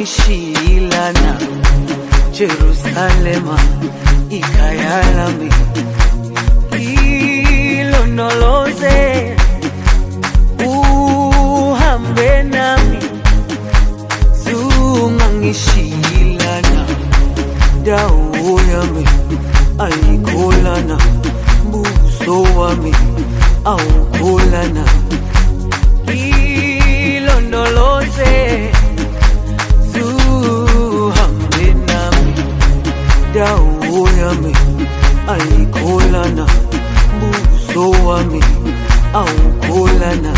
ungangishilana Jerusalema ikhaya lami ilondoloze uhambe nami zungangishilana ndawo yami ayikholana buso wami awukholana ndawo yami ayikholana buso wami awukholana